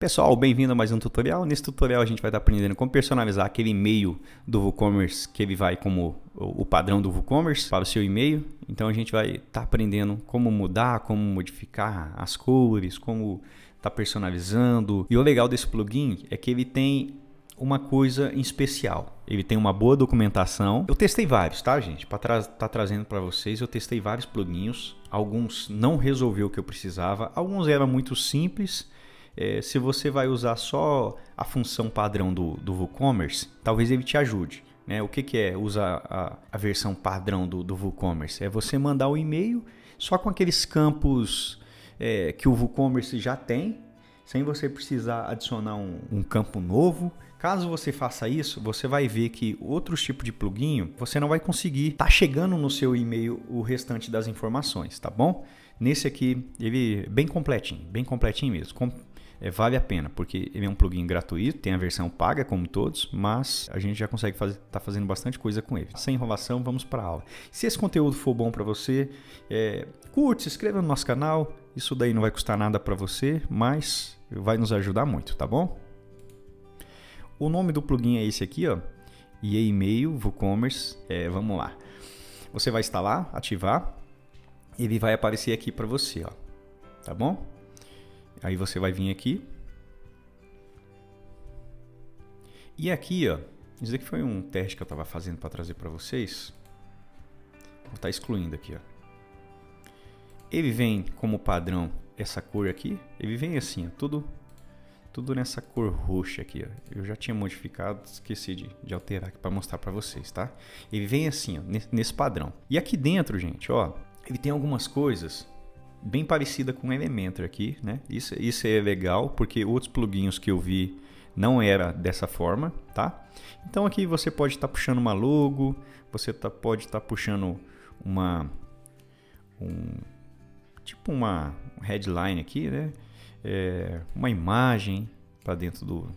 Pessoal, bem-vindo a mais um tutorial. Nesse tutorial a gente vai estar aprendendo como personalizar aquele e-mail do WooCommerce que ele vai como o padrão do WooCommerce para o seu e-mail. Então a gente vai estar aprendendo como mudar, como modificar as cores, como estar personalizando. E o legal desse plugin é que ele tem uma coisa em especial. Ele tem uma boa documentação. Eu testei vários, tá, gente? Para estar tra tá trazendo para vocês, eu testei vários plugins. Alguns não resolveu o que eu precisava, alguns eram muito simples é, se você vai usar só a função padrão do, do WooCommerce, talvez ele te ajude. Né? O que, que é usar a, a versão padrão do, do WooCommerce? É você mandar o um e-mail só com aqueles campos é, que o WooCommerce já tem, sem você precisar adicionar um, um, campo novo. Caso você faça isso, você vai ver que outros tipos de plugin você não vai conseguir tá chegando no seu e-mail o restante das informações, tá bom? Nesse aqui, ele é bem completinho, bem completinho mesmo. É, vale a pena, porque ele é um plugin gratuito, tem a versão paga como todos, mas a gente já consegue estar tá fazendo bastante coisa com ele. Sem enrolação, vamos para a aula. Se esse conteúdo for bom para você, é, curte, se inscreva no nosso canal. Isso daí não vai custar nada para você, mas vai nos ajudar muito, tá bom? O nome do plugin é esse aqui, ó. EA e-mail, WooCommerce. É, vamos lá. Você vai instalar, ativar, ele vai aparecer aqui para você, ó. Tá bom? Aí você vai vir aqui. E aqui, ó, isso aqui foi um teste que eu estava fazendo para trazer para vocês. Vou estar tá excluindo aqui, ó. Ele vem como padrão essa cor aqui. Ele vem assim, ó, tudo tudo nessa cor roxa aqui, ó. Eu já tinha modificado, esqueci de, de alterar aqui para mostrar para vocês, tá? Ele vem assim, ó, nesse, padrão. E aqui dentro, gente, ó, ele tem algumas coisas bem parecida com o Elementor aqui, né? Isso, isso é legal, porque outros plugins que eu vi não era dessa forma, tá? Então aqui você pode estar tá puxando uma logo, você tá, pode estar tá puxando uma um, tipo uma headline aqui, né? É, uma imagem para dentro do,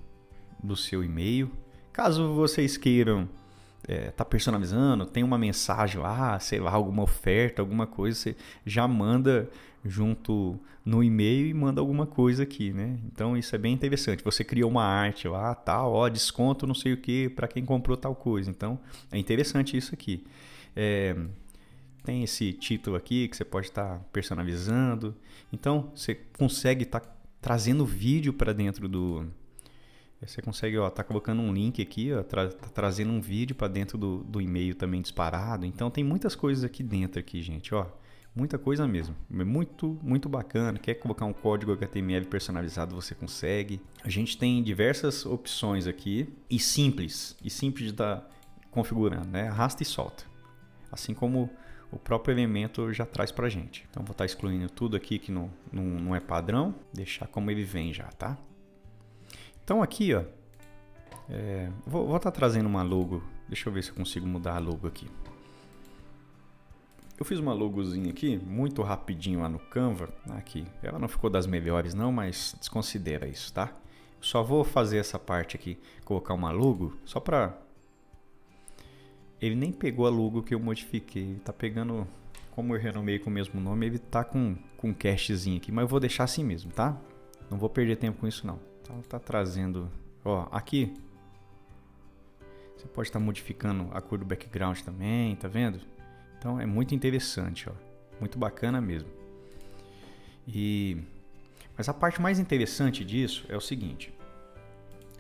do seu e-mail. Caso vocês queiram é, tá personalizando, tem uma mensagem lá, sei lá, alguma oferta, alguma coisa, você já manda junto no e-mail e manda alguma coisa aqui, né? Então isso é bem interessante. Você criou uma arte lá, tal, ó, desconto não sei o que para quem comprou tal coisa. Então é interessante isso aqui. É, tem esse título aqui que você pode estar tá personalizando. Então você consegue estar tá trazendo vídeo para dentro do você consegue, ó, tá colocando um link aqui, ó, tra tá trazendo um vídeo para dentro do, do e-mail também disparado. Então tem muitas coisas aqui dentro aqui, gente, ó. Muita coisa mesmo. É muito, muito bacana. Quer colocar um código HTML personalizado, você consegue. A gente tem diversas opções aqui e simples, e simples de estar tá configurando, né? Arrasta e solta. Assim como o próprio elemento já traz pra gente. Então vou estar tá excluindo tudo aqui que não, não, não é padrão, deixar como ele vem já, tá? Então aqui, ó, é, vou estar tá trazendo uma logo. Deixa eu ver se eu consigo mudar a logo aqui. Eu fiz uma logozinha aqui, muito rapidinho lá no Canva. Aqui, ela não ficou das melhores não, mas desconsidera isso, tá? Só vou fazer essa parte aqui, colocar uma logo, só para ele nem pegou a logo que eu modifiquei. Tá pegando, como eu renomei com o mesmo nome, ele tá com, com um cashzinho aqui. Mas eu vou deixar assim mesmo, tá? Não vou perder tempo com isso não. Então tá trazendo, ó, aqui você pode estar tá modificando a cor do background também, tá vendo? Então é muito interessante, ó, muito bacana mesmo. E mas a parte mais interessante disso é o seguinte: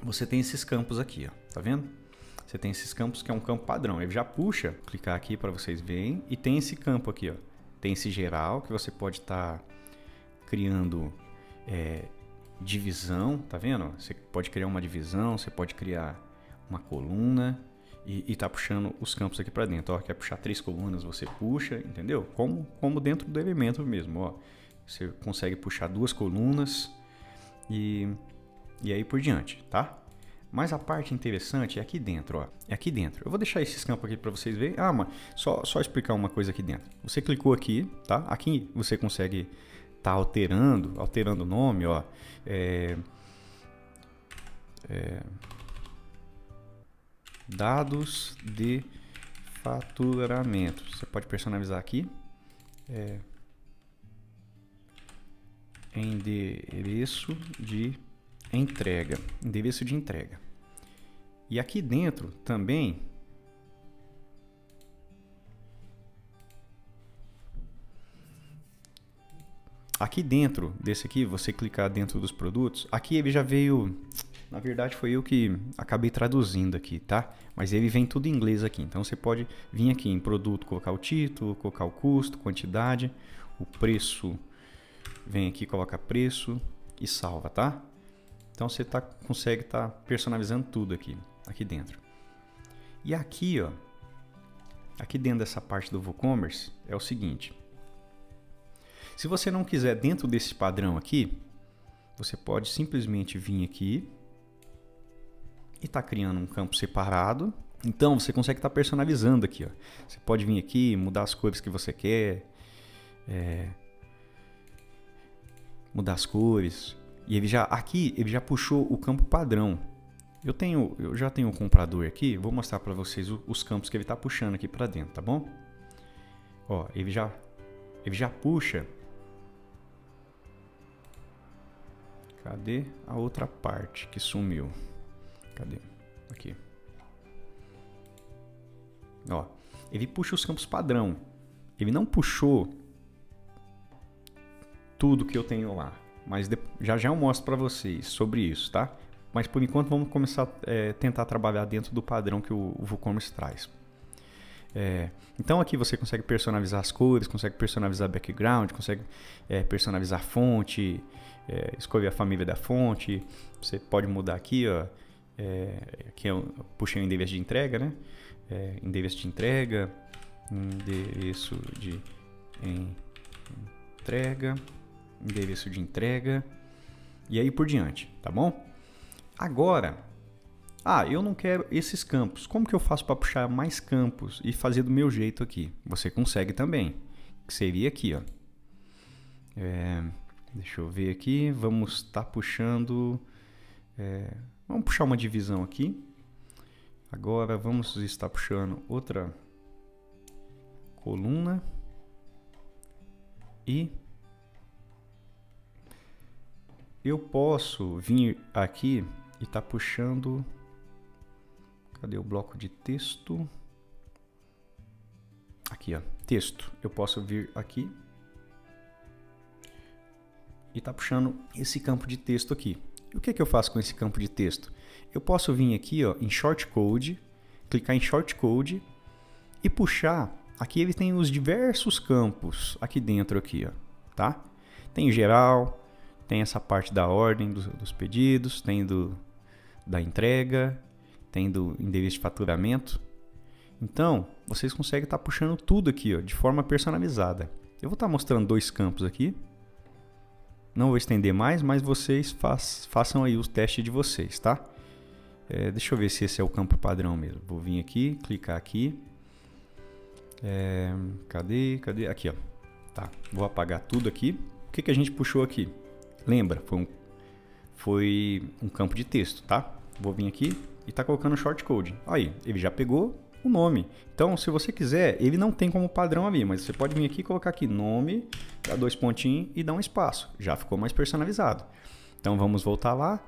você tem esses campos aqui, ó, tá vendo? Você tem esses campos que é um campo padrão. Ele já puxa, clicar aqui para vocês verem, e tem esse campo aqui, ó. Tem esse geral que você pode estar tá criando é, divisão, tá vendo? Você pode criar uma divisão, você pode criar uma coluna e, e tá puxando os campos aqui para dentro. Ó, quer puxar três colunas, você puxa, entendeu? Como, como dentro do elemento mesmo, ó. Você consegue puxar duas colunas e, e aí por diante, tá? Mas a parte interessante é aqui dentro, ó. É aqui dentro. Eu vou deixar esses campos aqui para vocês verem. Ah, mas só, só explicar uma coisa aqui dentro. Você clicou aqui, tá? Aqui você consegue tá alterando, alterando o nome, ó. É, é, dados de faturamento. Você pode personalizar aqui. É, endereço de entrega, endereço de entrega. E aqui dentro também Aqui dentro desse aqui, você clicar dentro dos produtos, aqui ele já veio, na verdade foi eu que acabei traduzindo aqui, tá? Mas ele vem tudo em inglês aqui, então você pode vir aqui em produto, colocar o título, colocar o custo, quantidade, o preço, vem aqui, coloca preço e salva, tá? Então você tá, consegue estar tá personalizando tudo aqui, aqui dentro. E aqui, ó, aqui dentro dessa parte do WooCommerce é o seguinte, se você não quiser dentro desse padrão aqui, você pode simplesmente vir aqui e tá criando um campo separado. Então você consegue estar tá personalizando aqui. Ó. Você pode vir aqui, mudar as cores que você quer, é, mudar as cores. E ele já aqui ele já puxou o campo padrão. Eu tenho, eu já tenho um comprador aqui. Vou mostrar para vocês os campos que ele está puxando aqui para dentro, tá bom? Ó, ele já ele já puxa Cadê a outra parte que sumiu? Cadê? Aqui. Ó, ele puxa os campos padrão. Ele não puxou tudo que eu tenho lá. Mas já já eu mostro para vocês sobre isso, tá? Mas por enquanto vamos começar a é, tentar trabalhar dentro do padrão que o, o WooCommerce traz. É, então aqui você consegue personalizar as cores, consegue personalizar background, consegue é, personalizar fonte, é, escolher a família da fonte. Você pode mudar aqui, ó, é, aqui eu puxei o endereço de entrega, né? É, endereço de entrega, endereço de entrega, endereço de entrega e aí por diante, tá bom? Agora, ah, eu não quero esses campos. Como que eu faço para puxar mais campos e fazer do meu jeito aqui? Você consegue também. Que seria aqui, ó. É, Deixa eu ver aqui. Vamos estar tá puxando. É, vamos puxar uma divisão aqui. Agora vamos estar puxando outra coluna. E eu posso vir aqui e estar tá puxando. Cadê o bloco de texto? Aqui, ó, texto. Eu posso vir aqui e está puxando esse campo de texto aqui. E o que, é que eu faço com esse campo de texto? Eu posso vir aqui ó, em Shortcode, clicar em Shortcode e puxar. Aqui ele tem os diversos campos aqui dentro aqui, ó, tá? Tem geral, tem essa parte da ordem dos, dos pedidos, tem do da entrega, tem do endereço de faturamento. Então, vocês conseguem estar tá puxando tudo aqui, ó, de forma personalizada. Eu vou estar tá mostrando dois campos aqui. Não vou estender mais, mas vocês façam aí os testes de vocês, tá? É, deixa eu ver se esse é o campo padrão mesmo. Vou vir aqui, clicar aqui. É, cadê? Cadê? Aqui, ó. Tá. Vou apagar tudo aqui. O que, que a gente puxou aqui? Lembra? Foi um, foi um campo de texto, tá? Vou vir aqui e tá colocando shortcode. Aí, ele já pegou o nome. Então, se você quiser, ele não tem como padrão ali, mas você pode vir aqui e colocar aqui nome, dar dois pontinhos e dar um espaço. Já ficou mais personalizado. Então, vamos voltar lá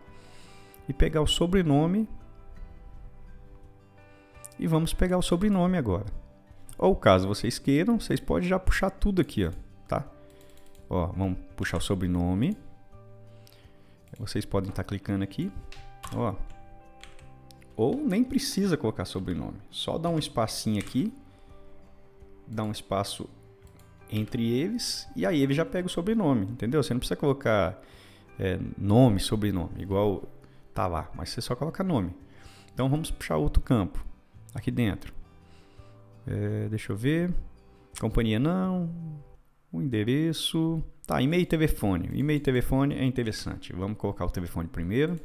e pegar o sobrenome. E vamos pegar o sobrenome agora. Ou caso vocês queiram, vocês podem já puxar tudo aqui, ó, tá? Ó, vamos puxar o sobrenome. Vocês podem estar clicando aqui, ó, ou nem precisa colocar sobrenome. Só dá um espacinho aqui, dá um espaço entre eles e aí ele já pega o sobrenome, entendeu? Você não precisa colocar é, nome, sobrenome, igual tá lá, mas você só coloca nome. Então vamos puxar outro campo aqui dentro. É, deixa eu ver. Companhia não. O endereço. Tá, e-mail e telefone. E-mail e telefone é interessante. Vamos colocar o telefone primeiro.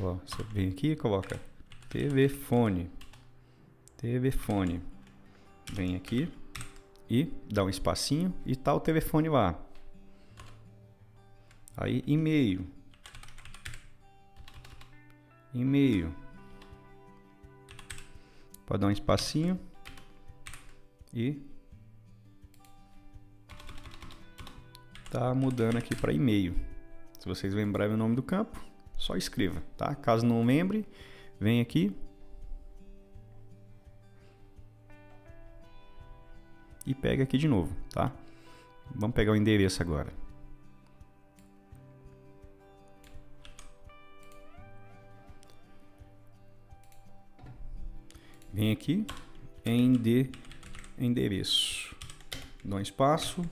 Ó, você vem aqui e coloca TV fone. TV fone. Vem aqui e dá um espacinho e tá o telefone lá. Aí e-mail. E-mail. Pode dar um espacinho e tá mudando aqui para e-mail. vocês lembrarem o nome do campo, só escreva, tá? Caso não lembre, vem aqui. E pega aqui de novo, tá? Vamos pegar o endereço agora. Vem aqui, ende, endereço. Dá um espaço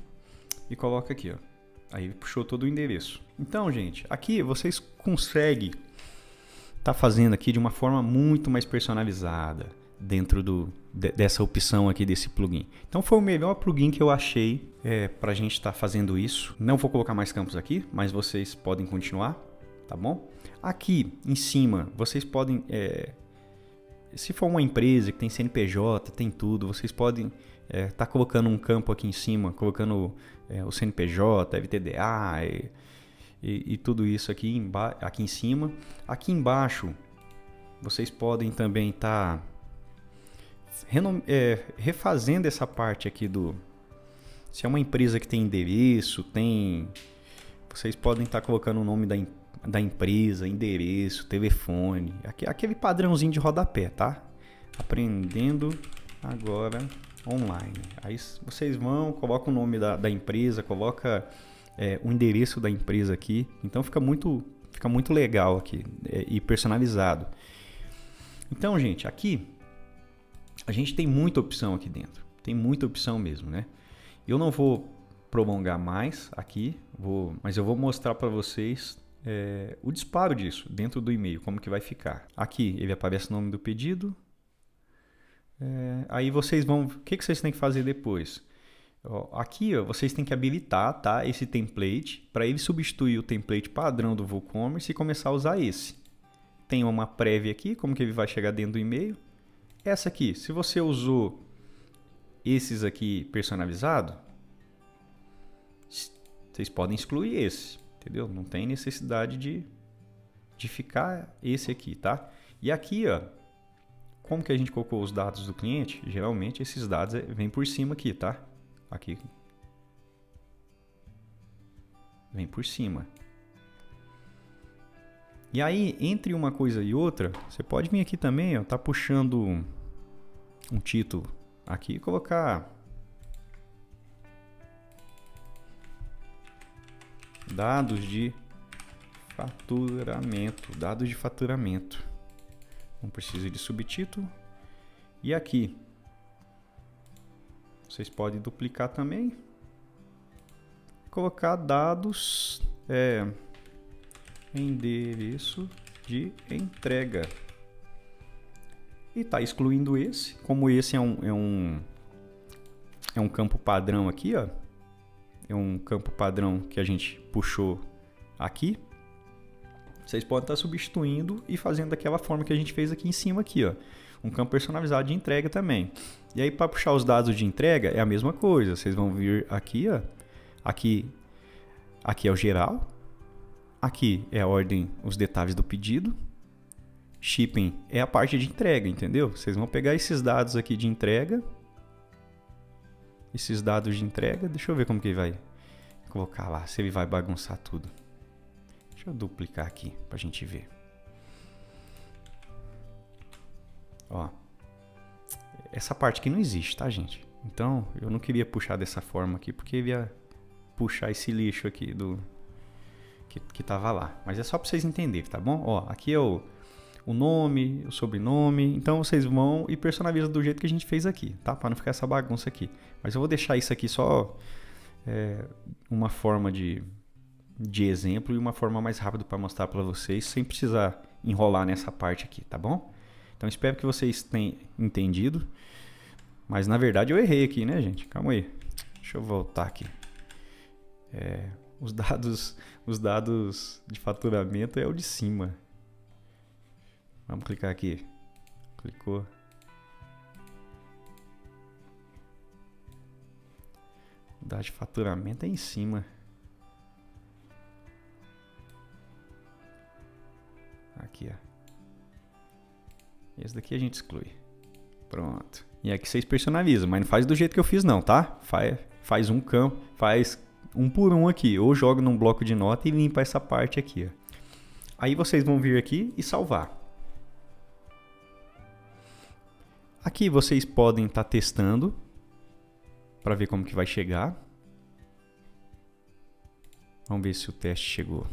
e coloca aqui, ó. Aí puxou todo o endereço. Então, gente, aqui vocês conseguem estar tá fazendo aqui de uma forma muito mais personalizada dentro do, de, dessa opção aqui desse plugin. Então foi o melhor plugin que eu achei é, para a gente estar tá fazendo isso. Não vou colocar mais campos aqui, mas vocês podem continuar, tá bom? Aqui em cima vocês podem, é, se for uma empresa que tem CNPJ, tem tudo, vocês podem estar é, tá colocando um campo aqui em cima, colocando é, o CNPJ, FTDA e, e, e tudo isso aqui, aqui em cima. Aqui embaixo vocês podem também estar tá é, refazendo essa parte aqui do. Se é uma empresa que tem endereço, tem. Vocês podem estar tá colocando o nome da, da empresa, endereço, telefone, aquele padrãozinho de rodapé, tá? Aprendendo agora online. Aí vocês vão, coloca o nome da, da empresa, coloca é, o endereço da empresa aqui. Então fica muito, fica muito legal aqui é, e personalizado. Então, gente, aqui a gente tem muita opção aqui dentro. Tem muita opção mesmo, né? Eu não vou prolongar mais aqui, vou, mas eu vou mostrar para vocês é, o disparo disso dentro do e-mail, como que vai ficar. Aqui ele aparece o nome do pedido. É, aí vocês vão, o que, que vocês têm que fazer depois? Aqui ó, vocês têm que habilitar tá, esse template para ele substituir o template padrão do WooCommerce e começar a usar esse. Tem uma prévia aqui, como que ele vai chegar dentro do e-mail. Essa aqui, se você usou esses aqui personalizado, vocês podem excluir esse, entendeu? Não tem necessidade de, de ficar esse aqui, tá? E aqui, ó, como que a gente colocou os dados do cliente? Geralmente esses dados é, vêm por cima aqui, tá? Aqui. Vem por cima. E aí, entre uma coisa e outra, você pode vir aqui também, ó, tá puxando um título aqui e colocar dados de faturamento, dados de faturamento. Não precisa de subtítulo. E aqui. Vocês podem duplicar também, colocar dados é, endereço de entrega. E está excluindo esse. Como esse é um, é um, é um campo padrão aqui, ó, é um campo padrão que a gente puxou aqui, vocês podem estar substituindo e fazendo daquela forma que a gente fez aqui em cima aqui, ó. Um campo personalizado de entrega também. E aí para puxar os dados de entrega é a mesma coisa. Vocês vão vir aqui, ó. Aqui, aqui é o geral. Aqui é a ordem, os detalhes do pedido shipping é a parte de entrega, entendeu? Vocês vão pegar esses dados aqui de entrega. Esses dados de entrega. Deixa eu ver como que vai colocar lá, se ele vai bagunçar tudo. Deixa eu duplicar aqui pra gente ver. Ó. Essa parte aqui não existe, tá, gente? Então, eu não queria puxar dessa forma aqui, porque ia puxar esse lixo aqui do... Que, que tava lá. Mas é só pra vocês entenderem, tá bom? Ó, aqui é o o nome, o sobrenome. Então vocês vão e personalizam do jeito que a gente fez aqui, tá? Para não ficar essa bagunça aqui. Mas eu vou deixar isso aqui só é, uma forma de, de exemplo e uma forma mais rápida para mostrar para vocês, sem precisar enrolar nessa parte aqui, tá bom? Então espero que vocês tenham entendido. Mas na verdade eu errei aqui, né, gente? Calma aí. Deixa eu voltar aqui. É, os dados, os dados de faturamento é o de cima. Vamos clicar aqui. Clicou. Dá de faturamento é em cima. Aqui, ó. Esse daqui a gente exclui. Pronto. E aqui vocês personalizam, mas não faz do jeito que eu fiz não, tá? Faz, faz um campo, faz um por um aqui, ou jogo num bloco de nota e limpa essa parte aqui. Ó. Aí vocês vão vir aqui e salvar. Aqui vocês podem estar tá testando para ver como que vai chegar. Vamos ver se o teste chegou.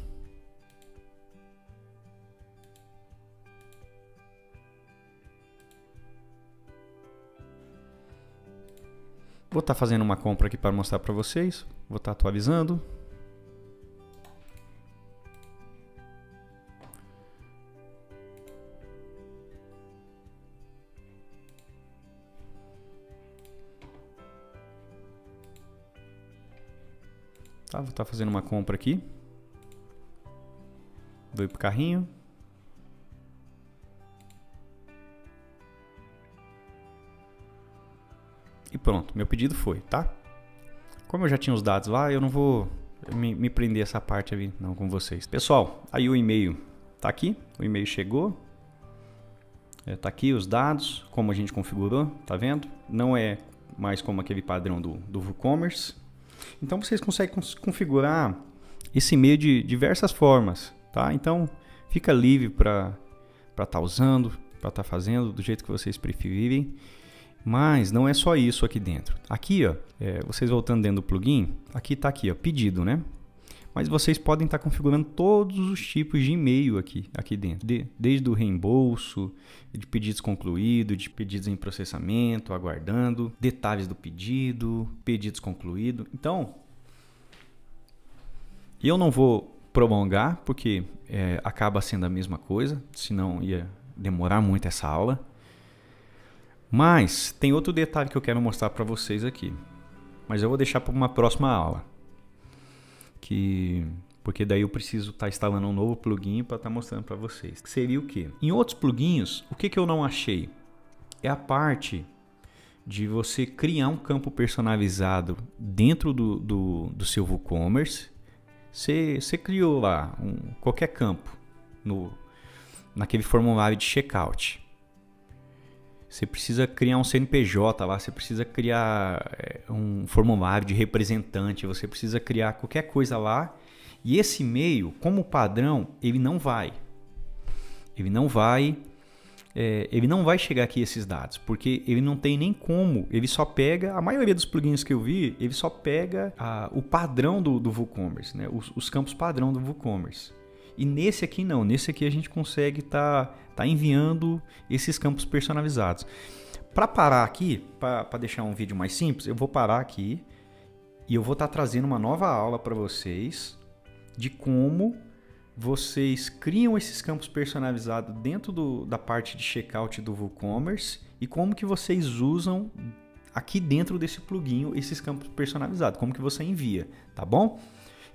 Vou estar tá fazendo uma compra aqui para mostrar para vocês. Vou estar tá atualizando. Tá, vou estar tá fazendo uma compra aqui. Vou ir pro carrinho. Pronto, meu pedido foi, tá? Como eu já tinha os dados lá, eu não vou me, me prender essa parte não com vocês. Pessoal, aí o e-mail tá aqui, o e-mail chegou. É, tá aqui os dados, como a gente configurou, tá vendo? Não é mais como aquele padrão do, do WooCommerce. Então vocês conseguem configurar esse e-mail de diversas formas, tá? Então fica livre para estar tá usando, para estar tá fazendo do jeito que vocês preferirem. Mas não é só isso aqui dentro. Aqui, ó, é, vocês voltando dentro do plugin, aqui está aqui, ó, pedido, né? Mas vocês podem estar tá configurando todos os tipos de e-mail aqui, aqui dentro, de, desde o reembolso, de pedidos concluídos, de pedidos em processamento, aguardando, detalhes do pedido, pedidos concluídos. Então, eu não vou prolongar porque é, acaba sendo a mesma coisa, senão ia demorar muito essa aula. Mas tem outro detalhe que eu quero mostrar para vocês aqui, mas eu vou deixar para uma próxima aula que porque daí eu preciso estar tá instalando um novo plugin para estar tá mostrando para vocês. Seria o que? Em outros plugins, o que, que eu não achei? É a parte de você criar um campo personalizado dentro do, do, do seu WooCommerce. Você, você criou lá um, qualquer campo no, naquele formulário de checkout. Você precisa criar um CNPJ lá, você precisa criar é, um formulário de representante, você precisa criar qualquer coisa lá. E esse e-mail, como padrão, ele não vai. Ele não vai. É, ele não vai chegar aqui esses dados, porque ele não tem nem como. Ele só pega. A maioria dos plugins que eu vi, ele só pega a, o padrão do, do WooCommerce, né? os, os campos padrão do WooCommerce. E nesse aqui não, nesse aqui a gente consegue estar tá, tá enviando esses campos personalizados. Para parar aqui, para deixar um vídeo mais simples, eu vou parar aqui e eu vou estar tá trazendo uma nova aula para vocês de como vocês criam esses campos personalizados dentro do, da parte de checkout do WooCommerce e como que vocês usam aqui dentro desse plugin esses campos personalizados, como que você envia, tá bom?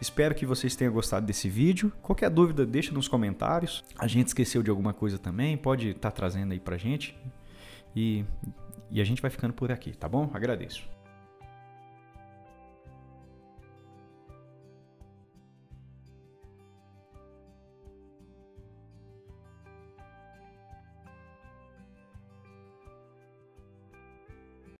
Espero que vocês tenham gostado desse vídeo. Qualquer dúvida, deixa nos comentários. A gente esqueceu de alguma coisa também, pode estar tá trazendo aí pra gente. E, e a gente vai ficando por aqui, tá bom? Agradeço.